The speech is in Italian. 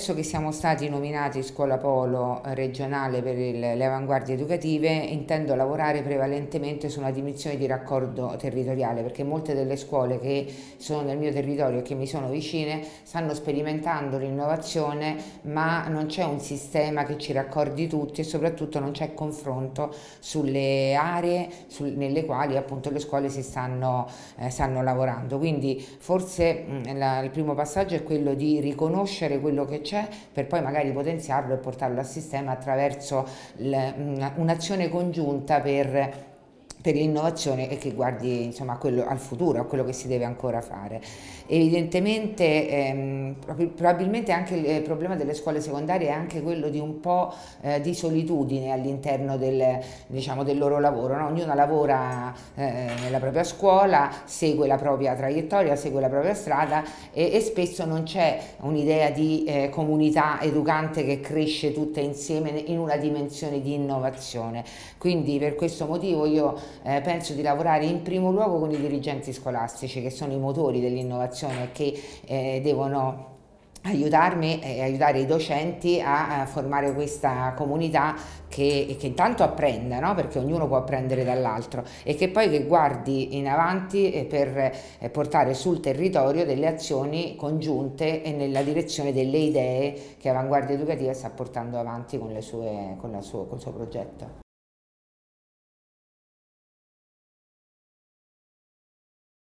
Adesso che siamo stati nominati Scuola Polo regionale per le avanguardie educative, intendo lavorare prevalentemente su una dimensione di raccordo territoriale, perché molte delle scuole che sono nel mio territorio e che mi sono vicine stanno sperimentando l'innovazione, ma non c'è un sistema che ci raccordi tutti e soprattutto non c'è confronto sulle aree nelle quali appunto le scuole si stanno, eh, stanno lavorando. Quindi forse mh, la, il primo passaggio è quello di riconoscere quello che c'è per poi magari potenziarlo e portarlo al sistema attraverso un'azione congiunta per per l'innovazione e che guardi insomma, quello, al futuro, a quello che si deve ancora fare. Evidentemente, ehm, probabilmente anche il problema delle scuole secondarie è anche quello di un po' eh, di solitudine all'interno del, diciamo, del, loro lavoro. No? Ognuno lavora eh, nella propria scuola, segue la propria traiettoria, segue la propria strada e, e spesso non c'è un'idea di eh, comunità educante che cresce tutta insieme in una dimensione di innovazione. Quindi per questo motivo io eh, penso di lavorare in primo luogo con i dirigenti scolastici che sono i motori dell'innovazione e che eh, devono aiutarmi e aiutare i docenti a, formare questa comunità che, che intanto apprenda, no? perché ognuno può apprendere dall'altro e che poi che guardi in avanti eh, per eh, portare sul territorio delle azioni congiunte e nella direzione delle idee che Avanguardia Educativa sta portando avanti con, sue, con, sua, con il suo progetto.